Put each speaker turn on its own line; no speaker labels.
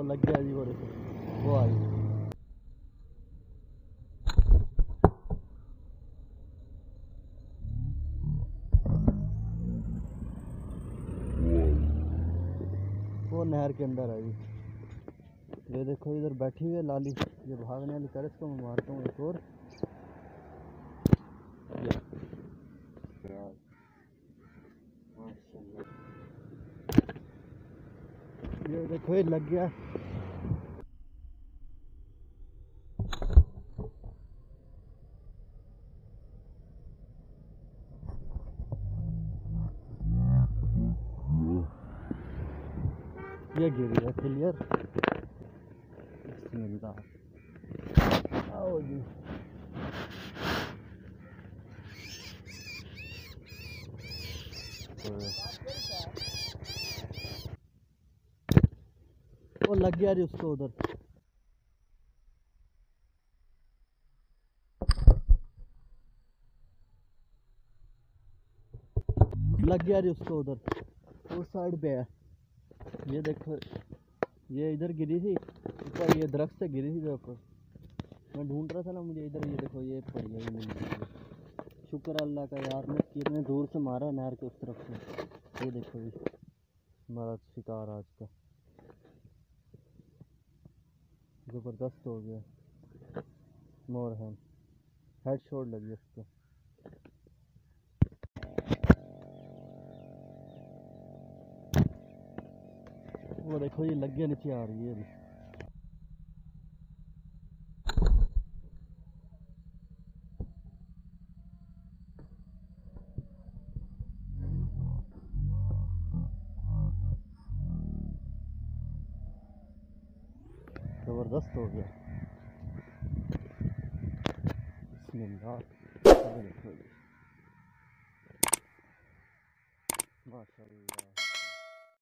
وہ لگ گیا جی وہ دیکھو، وہ آئی وہ نہر کے اندر ہے جی یہ دیکھو، ادھر بیٹھی ہوئی ہے لالی۔ یہ بھاگنے والی کر، اس کو میں مارتا ہوں ایک اور۔ یہ دیکھو یہ لگ گیا یہ گری ہے کلیئر بسم اللہ آؤ وہ لگ گیا جی اس کو ادھر۔ لگ گیا جی اس کو ادھر۔ اس سائڈ پہ ہے۔ یہ دیکھو، یہ ادھر گری تھی۔ اوپر یہ درخت سے گری تھی اوپر میں ڈھونڈ رہا تھا نا، مجھے ادھر یہ دیکھو، یہ پڑی ہے شکر اللہ کا یار نے کتنے دور سے مارا نہر کے اس طرف سے۔ یہ دیکھو جی ہمارا شکار آج کا۔ زبردست ہو گیا۔ مور ہے ہیڈ شاٹ لگی اس کو وہ دیکھو، یہ لگ گیا نیچے آ رہی ہے زبردست ہو گیا۔ بسم اللہ۔ ماشاء اللہ۔